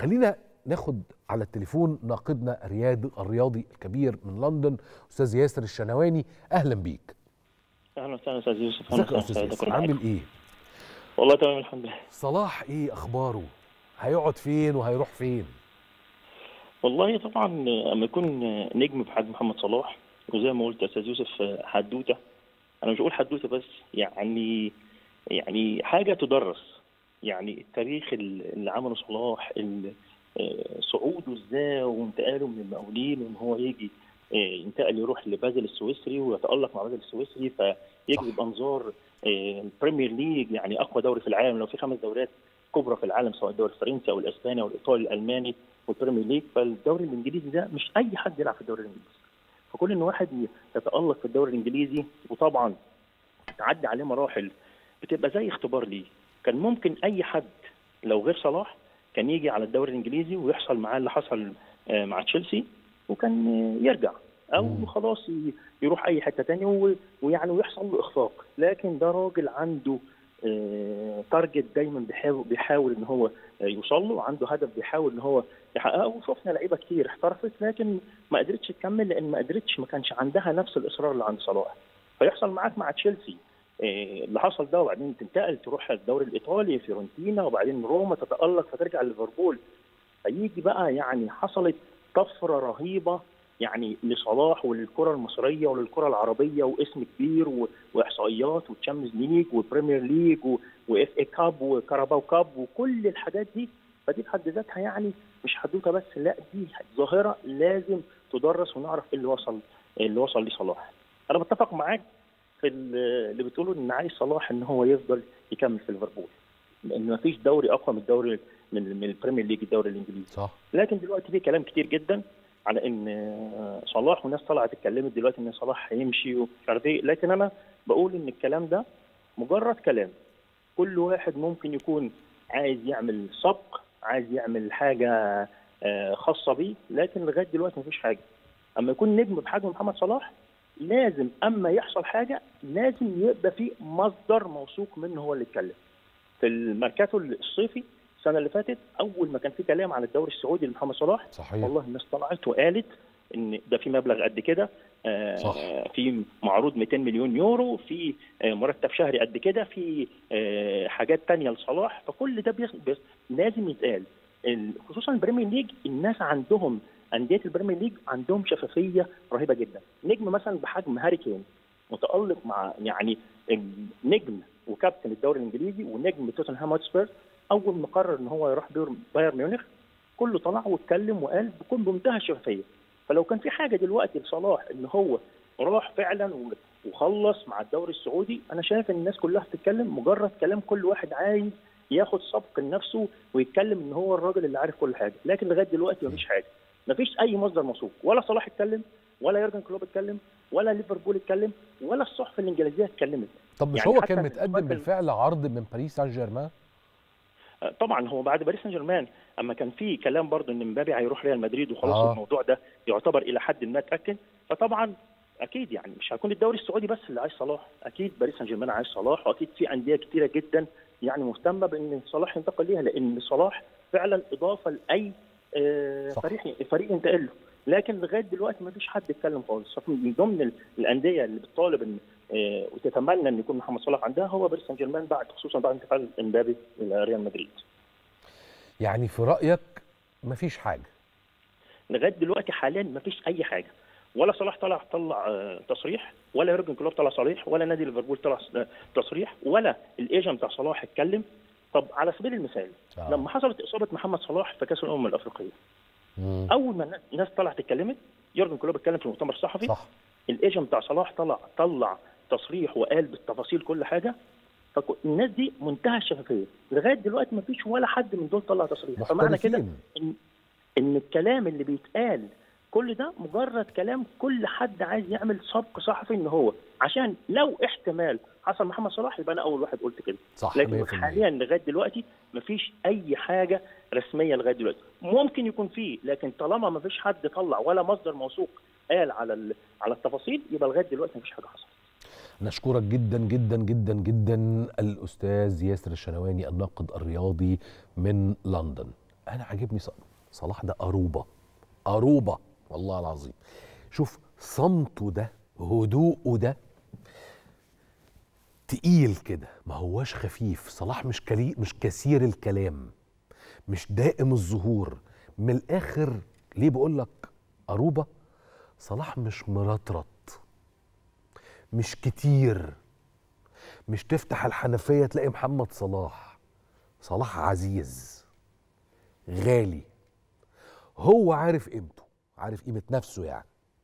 خلينا ناخد على التليفون ناقدنا الرياضي الرياضي الكبير من لندن أستاذ ياسر الشنواني. أهلا بيك. أهلا وسهلا أستاذ يوسف. أستاذ ياسر. عامل إيه؟ والله تمام الحمد لله. صلاح إيه أخباره؟ هيقعد فين وهيروح فين؟ والله طبعا أما يكون نجم بحجم محمد صلاح وزي ما قلت يا أستاذ يوسف حدوتة. أنا مش بقول حدوتة بس يعني يعني حاجة تدرس. يعني التاريخ اللي عمله صلاح صعوده إزاي وانتقاله من المقاولين وإن هو يجي ينتقل يروح لبازل السويسري ويتألق مع بازل السويسري فيجذب انظار ال Premier League يعني أقوى دوري في العالم لو في خمس دوريات كبرى في العالم سواء الدوري الفرنسي أو الإسباني أو الإيطالي الألماني وال Premier League فالدوري الإنجليزي ده مش أي حد يلعب في الدوري الإنجليزي. فكل إن واحد يتألق في الدوري الإنجليزي وطبعا تعدي عليه مراحل بتبقى زي اختبار ليه كان ممكن أي حد لو غير صلاح كان يجي على الدوري الإنجليزي ويحصل معاه اللي حصل مع تشيلسي وكان يرجع أو خلاص يروح أي حتة تانية ويعني ويحصل له إخفاق. لكن ده راجل عنده تارجت دايما بيحاول بيحاول إن هو يوصل له عنده هدف بيحاول إن هو يحققه وشفنا لعيبة كتير احترفت لكن ما قدرتش تكمل لأن ما قدرتش ما كانش عندها نفس الإصرار اللي عند صلاح. فيحصل معاك مع تشيلسي اللي حصل ده وبعدين تنتقل تروح الدوري الإيطالي فيورنتينا وبعدين روما تتألق فترجع ليفربول فيجي بقى يعني حصلت طفرة رهيبة يعني لصلاح وللكرة المصرية وللكرة العربية واسم كبير وإحصائيات و Champions League و Premier League و FA Cup و Carabao Cup وكل الحاجات دي فدي بحد ذاتها يعني مش حدوتة بس لا دي ظاهرة لازم تدرس ونعرف إيه اللي وصل اللي وصل ليه صلاح. أنا بتفق معاك في اللي بتقوله إن عايز صلاح إن هو يفضل يكمل في ليفربول. لأن ما فيش دوري أقوى من الدوري من, من ال Premier League الدوري الإنجليزي. صح. لكن دلوقتي في كلام كتير جدا على إن صلاح وناس طلعت اتكلمت دلوقتي إن صلاح هيمشي ومش عارف إيه. لكن أنا بقول إن الكلام ده مجرد كلام. كل واحد ممكن يكون عايز يعمل سبق عايز يعمل حاجة خاصة بيه لكن لغاية دلوقتي مفيش حاجة. أما يكون نجم بحجم محمد صلاح لازم أما يحصل حاجة لازم يبقى في مصدر موثوق منه هو اللي يتكلم في الميركاتو الصيفي السنة اللي فاتت أول ما كان في كلام عن الدوري السعودي لمحمد صلاح صحيح. والله الناس طلعت وقالت إن ده في مبلغ قد كده آه صح. في معروض 200 مليون يورو في آه مرتب شهري قد كده في آه حاجات تانية لصلاح فكل ده بيخ... بيخ... لازم يتقال خصوصا ال Premier League الناس عندهم أندية ال Premier League عندهم شفافية رهيبة جدا. نجم مثلا بحجم هاري كين متألق مع يعني نجم وكابتن الدوري الإنجليزي ونجم توتنهام هوتسبير أول ما قرر إن هو يروح بايرن ميونخ كله طلع واتكلم وقال بكل بمنتهى الشفافية. فلو كان في حاجة دلوقتي لصلاح إن هو راح فعلا وخلص مع الدوري السعودي أنا شايف إن الناس كلها بتتكلم مجرد كلام كل واحد عايز ياخد سبق لنفسه ويتكلم إن هو الراجل اللي عارف كل حاجة. لكن لغاية دلوقتي مفيش حاجة. مفيش أي مصدر موثوق ولا صلاح اتكلم ولا يورجن كلوب اتكلم ولا ليفربول اتكلم ولا الصحف الإنجليزية اتكلمت طب مش يعني هو كان متقدم بالفعل عرض من باريس سان جيرمان طبعا هو بعد باريس سان جيرمان أما كان في كلام برضه إن مبابي هيروح ريال مدريد وخلاص آه. آه. الموضوع ده يعتبر إلى حد ما اتأكد فطبعا أكيد يعني مش هيكون الدوري السعودي بس اللي عايز صلاح أكيد باريس سان جيرمان عايز صلاح وأكيد في أندية كتيرة جدا يعني مهتمة بإن صلاح ينتقل ليها لأن صلاح فعلا إضافة لأي آه،. فريق فريق ينتقل له. لكن لغاية دلوقتي ما فيش حد اتكلم خالص. من ضمن ال- الأندية اللي بتطالب إن آه، وتتمنى إن يكون محمد صلاح عندها هو باريس سان جيرمان بعد خصوصا بعد انتقال إمبابي إلى ريال مدريد. يعني في رأيك مفيش حاجة؟ لغاية دلوقتي حاليا ما فيش أي حاجة. ولا صلاح طلع طلع آه، تصريح ولا يورجن كلوب طلع تصريح ولا نادي ليفربول طلع آه، تصريح ولا ال agent بتاع صلاح اتكلم. طب على سبيل المثال آه. لما حصلت إصابة محمد صلاح في كأس الأمم الأفريقية مم. أول ما الناس- طلعت اتكلمت يورجن كلوب اتكلم في المؤتمر الصحفي صح ال agent بتاع صلاح طلع طلع تصريح وقال بالتفاصيل كل حاجة فالناس دي منتهى الشفافية لغاية دلوقتي ما فيش ولا حد من دول طلع تصريح فمعنى كده ان إن الكلام اللي بيتقال كل ده مجرد كلام كل حد عايز يعمل سبق صحفي إن هو. عشان لو احتمال حصل محمد صلاح يبقى أنا أول واحد قلت كده. صح لكن 100%. حاليا لغاية دلوقتي مفيش أي حاجة رسمية لغاية دلوقتي. ممكن يكون فيه لكن طالما مفيش حد طلع ولا مصدر موثوق قال على على التفاصيل يبقى لغاية دلوقتي مفيش حاجة حصلت. نشكرك جدا جدا جدا جدا الأستاذ ياسر الشنواني الناقد الرياضي من لندن. أنا عاجبني صلاح ده اروبه اروبه والله العظيم. شوف صمته ده هدوءه ده تقيل كده ما هواش خفيف صلاح مش كلي مش كثير الكلام مش دائم الظهور. من الآخر ليه بقول لك اروبه صلاح مش مرطرط مش كتير مش تفتح الحنفية تلاقي محمد صلاح. صلاح عزيز غالي هو عارف قيمته. عارف قيمة نفسه يعني.